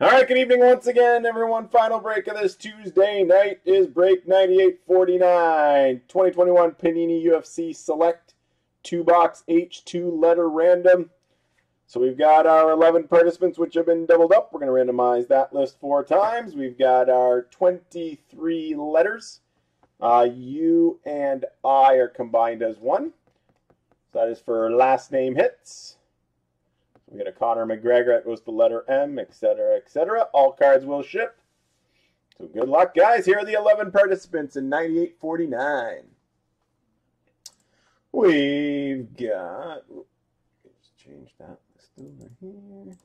All right, good evening once again, everyone. Final break of this Tuesday night is break 9849 2021 Panini UFC Select two box H2 letter random. So we've got our 11 participants which have been doubled up. We're going to randomize that list four times. We've got our 23 letters. Uh, you and I are combined as one. So that is for last name hits. We got a Conor McGregor that goes the letter M, etc., etc. All cards will ship. So good luck, guys. Here are the 11 participants in 98.49. We've got. Let's change that list over here.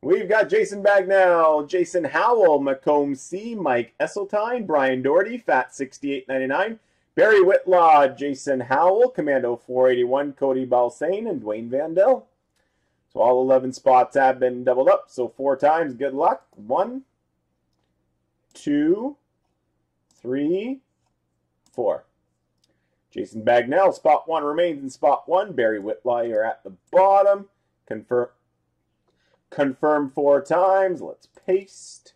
We've got Jason Bagnell, Jason Howell, Macomb C, Mike Esseltine, Brian Doherty, Fat 6899, Barry Whitlaw, Jason Howell, Commando 481, Cody Balsane, and Dwayne Vandell. So all 11 spots have been doubled up. So four times, good luck. One, two, three, four. Jason Bagnell, spot one remains in spot one. Barry Whitlaw, you're at the bottom. Confirm, confirm four times. Let's paste.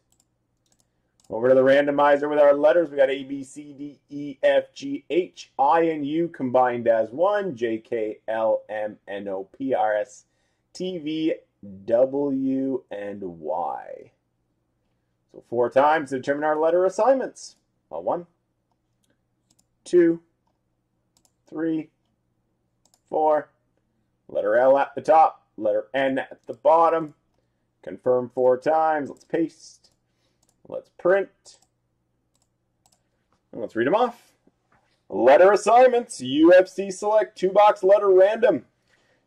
Over to the randomizer with our letters. We got A, B, C, D, E, F, G, H, I, and U combined as one. J, K, L, M, N, O, P, R, S, T, V, W, and Y. So four times to determine our letter assignments. Well, one, two, three, four. Letter L at the top, letter N at the bottom. Confirm four times. Let's paste. Let's print. And let's read them off. Letter assignments, UFC Select, two box letter random.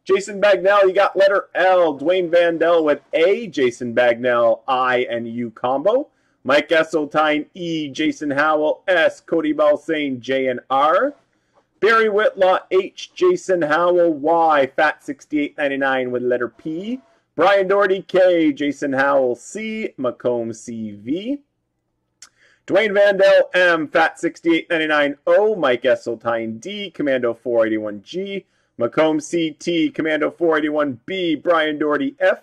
Jason Bagnell, you got letter L. Dwayne Vandell with A. Jason Bagnell, I and U combo. Mike Esseltine, E. Jason Howell, S. Cody Balsane, J and R. Barry Whitlaw, H. Jason Howell, Y. Fat 6899 with letter P. Brian Doherty, K. Jason Howell, C. Macomb, C. V. Dwayne Vandell, M. Fat 6899 O. Mike Esseltine, D. Commando 481G. Macomb CT, Commando 481B, Brian Doherty F,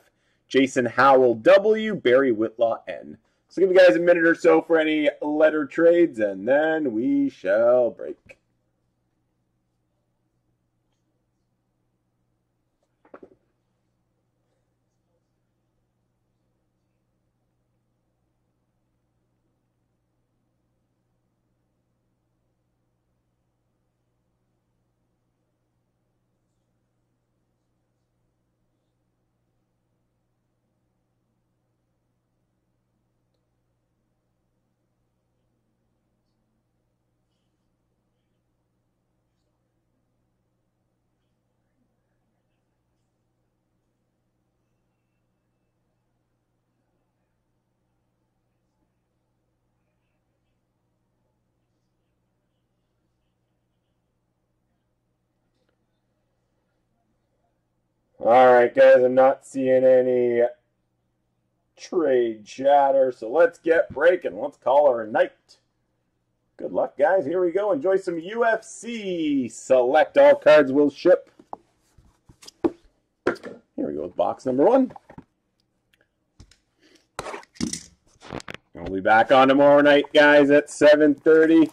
Jason Howell W, Barry Whitlaw N. So give you guys a minute or so for any letter trades, and then we shall break. All right, guys, I'm not seeing any trade chatter, so let's get breaking. Let's call her a night. Good luck, guys. Here we go. Enjoy some UFC. Select all cards will ship. Here we go with box number one. We'll be back on tomorrow night, guys, at 7.30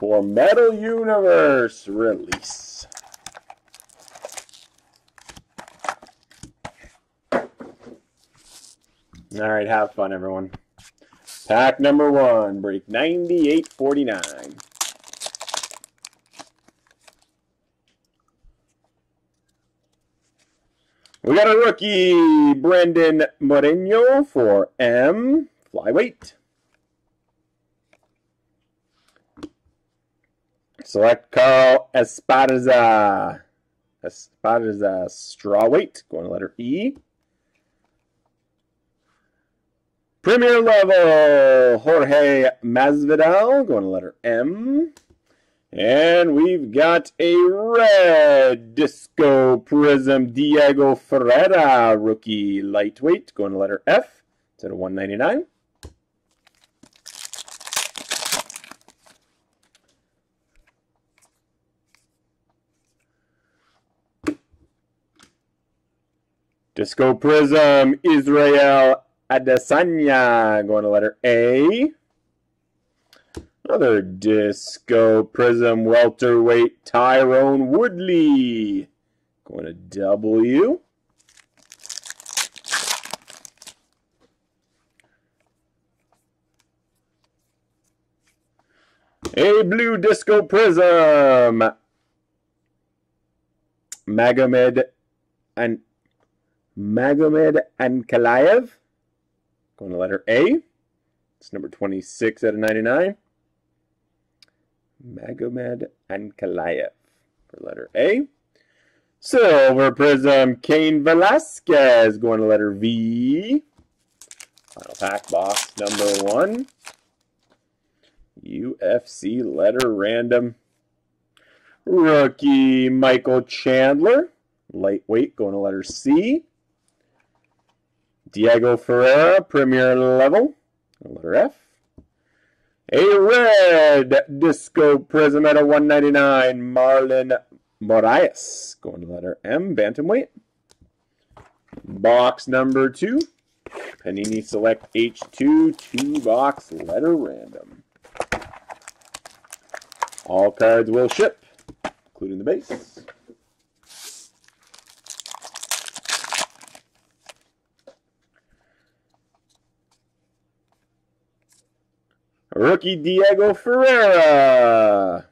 for Metal Universe release. All right, have fun, everyone. Pack number one, break 9849. We got a rookie, Brandon Moreno for M, flyweight. Select Carla Esparza. Esparza, strawweight, going to letter E. Premier level, Jorge Masvidal, going to letter M. And we've got a red disco prism Diego Ferreira rookie lightweight going to letter F instead of 199. Disco Prism Israel Adesanya going to letter A. Another Disco Prism welterweight Tyron Woodley going to W. A blue disco prism. Magomed and Magomed and Ankalaev. Going to letter A. It's number 26 out of 99. Magomed Ankalaev for letter A. Silver Prism Cain Velasquez going to letter V. Final pack box number one. UFC letter random. Rookie Michael Chandler. Lightweight going to letter C. Diego Ferreira, premier level. Letter F. A red disco prism at a 199. Marlon Moraes. Going to letter M. Bantamweight. Box number two. Panini Select H2 two box letter random. All cards will ship, including the base. Rookie Diego Ferreira.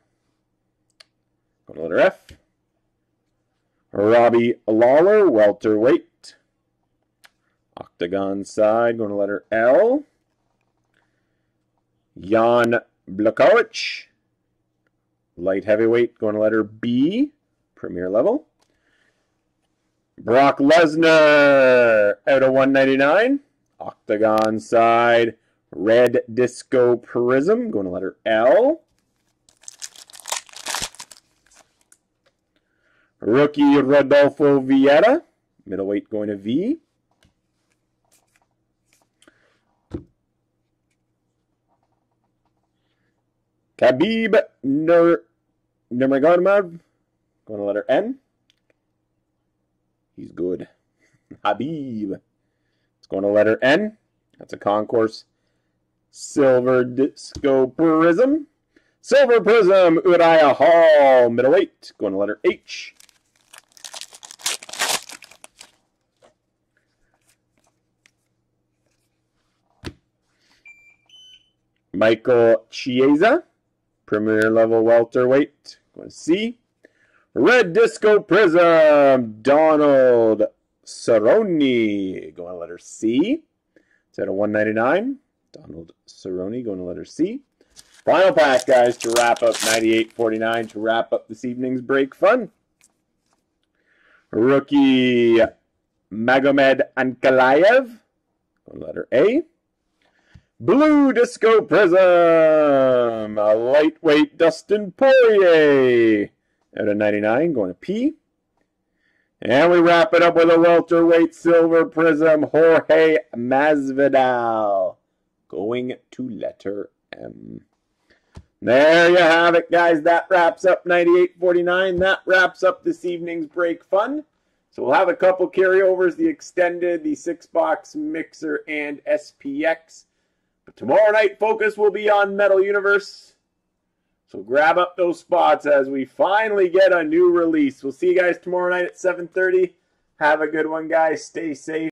Going to letter F. Robbie Lawler, welterweight. Octagon side, going to letter L. Jan Blachowicz, light heavyweight, going to letter B, premier level. Brock Lesnar, out of 199. Octagon side, red disco prism, going to letter L. Rookie Rodolfo Vieira, middleweight going to V. Khabib Nur Nurmagomedov, going to letter N. He's good. Habib. It's going to letter N. That's a concourse. Silver Disco Prism. Silver Prism, Uriah Hall, middle middleweight, going to letter H. Michael Chiesa, Premier level welterweight. Going to C. Red Disco Prism. Donald Cerrone. Going to letter C. It's at a 199. Donald Cerrone going to letter C. Final pack, guys, to wrap up 98.49 to wrap up this evening's break fun. Rookie Magomed Ankalaev. going to Letter A. Blue Disco Prism, a lightweight Dustin Poirier out of 99, going to P. And we wrap it up with a welterweight silver prism, Jorge Masvidal, going to letter M. There you have it, guys. That wraps up 98.49. That wraps up this evening's break fun. So we'll have a couple carryovers, the extended, the six-box mixer, and SPX. But tomorrow night, focus will be on Metal Universe. So grab up those spots as we finally get a new release. We'll see you guys tomorrow night at 7.30. Have a good one, guys. Stay safe.